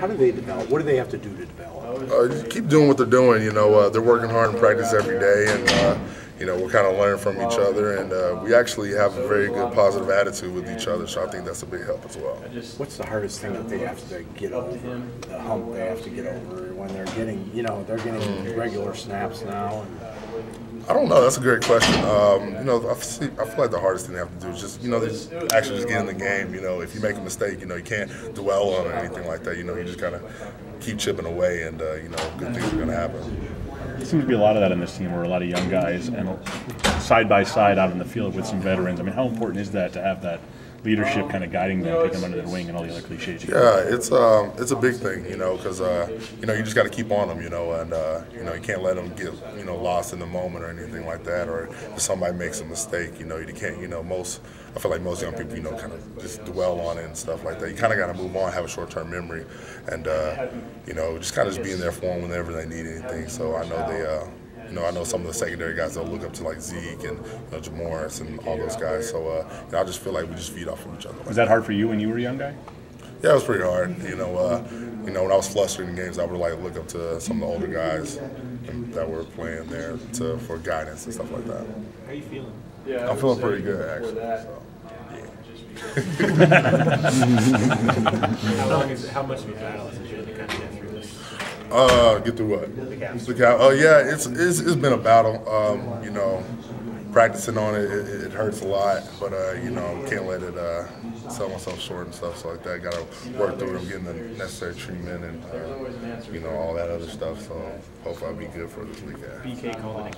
How do they develop? What do they have to do to develop? Uh, keep doing what they're doing. You know, uh, they're working hard in practice every day, and uh, you know we're kind of learning from each other, and uh, we actually have a very good positive attitude with each other. So I think that's a big help as well. What's the hardest thing that they have to get over? The hump they have to get over when they're getting, you know, they're getting regular snaps now. And I don't know. That's a great question. Um, you know, I I feel like the hardest thing they have to do is just, you know, just actually just get in the game. You know, if you make a mistake, you know, you can't dwell on it or anything like that. You know, you just kind of keep chipping away, and uh, you know, good things are going to happen. There seems to be a lot of that in this team, where a lot of young guys and side by side out in the field with some veterans. I mean, how important is that to have that leadership kind of guiding them, taking them under their wing, and all the other cliches? You Yeah, it's um, it's a big thing, you know, because uh, you know you just got to keep on them, you know, and uh, you know you can't let them get you know lost in the moment or anything like that, or if somebody makes a mistake, you know, you can't, you know, most I feel like most young people, you know, kind of just dwell on it and stuff like that. You kind of got to move on, have a short-term memory, and uh, you know, just kind of just being there for them whenever they need anything. So I know they. You know, I know some of the secondary guys they'll look up to like Zeke and you know, Jamoris and all those guys. So uh, you know, I just feel like we just feed off of each other. Was that hard for you when you were a young guy? Yeah, it was pretty hard. You know, uh, you know, when I was flustered in games, I would like look up to some of the older guys that were playing there to, for guidance and stuff like that. how are you feeling? Yeah, I'm feeling pretty good actually. So, How long is it, how much of a battle is it to kind of get through this? Uh, get through what? The calves. The Cow- Oh yeah, it's, it's it's been a battle. Um, you know, practicing on it, it, it hurts a lot, but uh, you know, can't let it uh, sell myself short and stuff so like that. Got to work through it. I'm getting the necessary treatment and uh, you know all that other stuff. So hopefully I'll be good for this weekend.